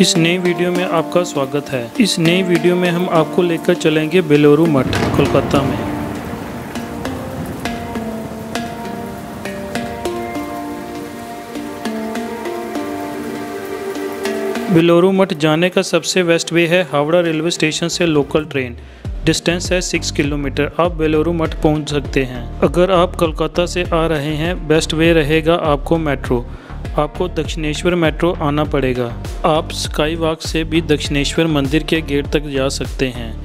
इस नई वीडियो में आपका स्वागत है। इस नई वीडियो में हम आपको लेकर चलेंगे बेलोरू मठ, कोलकाता में। बेलोरू मठ जाने का सबसे बेस्ट वे है हावड़ा रेलवे स्टेशन से लोकल ट्रेन डिस्टेंस है सिक्स किलोमीटर, आप बेलोरू मठ पहुँच सकते हैं। अगर आप कोलकाता से आ रहे हैं बेस्ट वे रहेगा आपको मेट्रो आपको दक्षिणेश्वर मेट्रो आना पड़ेगा। आप स्काई वॉक से भी दक्षिणेश्वर मंदिर के गेट तक जा सकते हैं।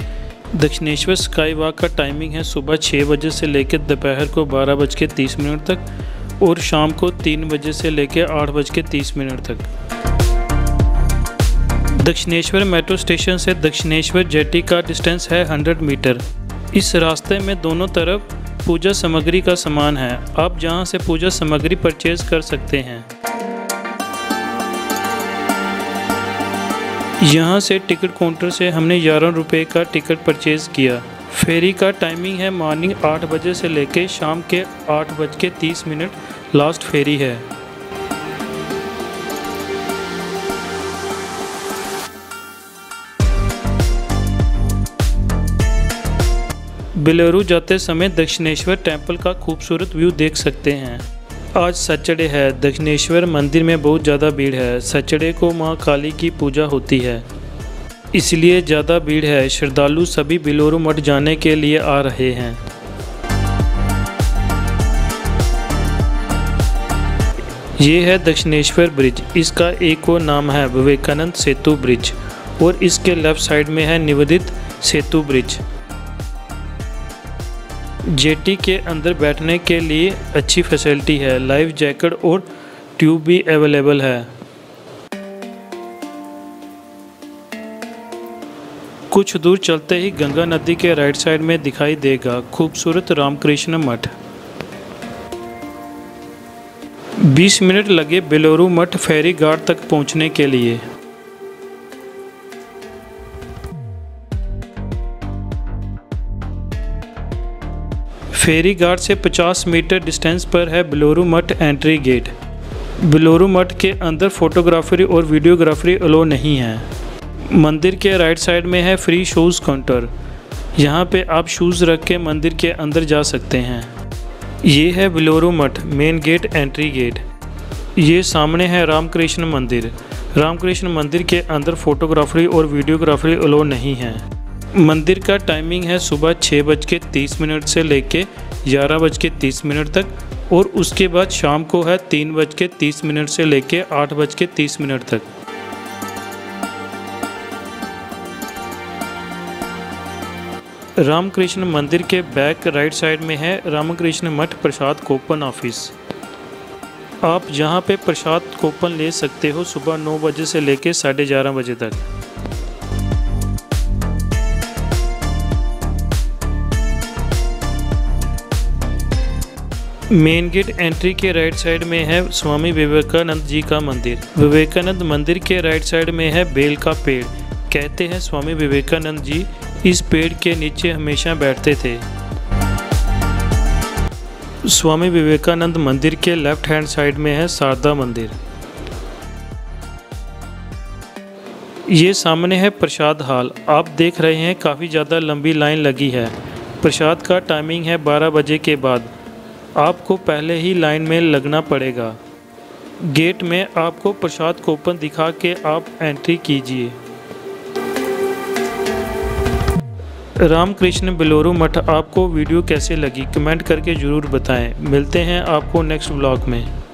दक्षिणेश्वर स्काई वॉक का टाइमिंग है सुबह छः बजे से लेकर दोपहर को बारह बज के तीस मिनट तक और शाम को तीन बजे से लेकर आठ बज के तीस मिनट तक। दक्षिणेश्वर मेट्रो स्टेशन से दक्षिणेश्वर जेटी का डिस्टेंस है 100 मीटर। इस रास्ते में दोनों तरफ़ पूजा सामग्री का सामान है। आप जहाँ से पूजा सामग्री परचेज कर सकते हैं। यहाँ से टिकट काउंटर से हमने ग्यारह रुपये का टिकट परचेज किया। फेरी का टाइमिंग है मॉर्निंग आठ बजे से लेकर शाम के आठ बज के तीस मिनट। लास्ट फेरी है। बेलरू जाते समय दक्षिणेश्वर टेंपल का खूबसूरत व्यू देख सकते हैं। आज सैटरडे है। दक्षिणेश्वर मंदिर में बहुत ज़्यादा भीड़ है। सैटरडे को माँ काली की पूजा होती है। इसलिए ज़्यादा भीड़ है। श्रद्धालु सभी बिलोरू मठ जाने के लिए आ रहे हैं। ये है दक्षिणेश्वर ब्रिज। इसका एक और नाम है विवेकानंद सेतु ब्रिज और इसके लेफ़्ट साइड में है निवेदित सेतु ब्रिज। जेटी के अंदर बैठने के लिए अच्छी फैसिलिटी है। लाइफ जैकेट और ट्यूब भी अवेलेबल है। कुछ दूर चलते ही गंगा नदी के राइट साइड में दिखाई देगा। खूबसूरत रामकृष्ण मठ। 20 मिनट लगे बेलोरू मठ फेरी घाट तक पहुँचने के लिए। फेरी घाट से 50 मीटर डिस्टेंस पर है बिलोरू मठ एंट्री गेट। बिलोरू मठ के अंदर फोटोग्राफरी और वीडियोग्राफरी अलो नहीं है। मंदिर के राइट साइड में है फ्री शूज़ काउंटर। यहाँ पे आप शूज़ रख के मंदिर के अंदर जा सकते हैं। ये है बिलोरू मठ, मेन गेट, एंट्री गेट। ये सामने है रामकृष्ण मंदिर। रामकृष्ण मंदिर के अंदर फोटोग्राफरी और वीडियोग्राफरी अलो नहीं है। मंदिर का टाइमिंग है सुबह छः बज के तीस मिनट से लेके ग्यारह बज के तीस मिनट तक और उसके बाद शाम को है तीन बज के तीस मिनट से लेके आठ बज के तीस मिनट तक। रामकृष्ण मंदिर के बैक राइट साइड में है रामकृष्ण मठ प्रसाद कोपन ऑफ़िस आप यहाँ पे प्रसाद कोपन ले सकते हो सुबह नौ बजे से लेके साढ़े ग्यारह बजे तक। मेन गेट एंट्री के राइट साइड में है स्वामी विवेकानंद जी का मंदिर। विवेकानंद मंदिर के राइट साइड में है बेल का पेड़। कहते हैं स्वामी विवेकानंद जी, इस पेड़ के नीचे हमेशा बैठते थे। स्वामी विवेकानंद मंदिर के लेफ़्ट हैंड साइड में है शारदा मंदिर। ये सामने है प्रसाद हाल। आप देख रहे हैं काफ़ी ज़्यादा लंबी लाइन लगी है। प्रसाद का टाइमिंग है 12 बजे के बाद। आपको पहले ही लाइन में लगना पड़ेगा। गेट में आपको प्रसाद कूपन दिखा के आप एंट्री कीजिए। रामकृष्ण बेलोरू मठ, आपको वीडियो कैसे लगी? कमेंट करके ज़रूर बताएँ। मिलते हैं आपको नेक्स्ट ब्लॉग में।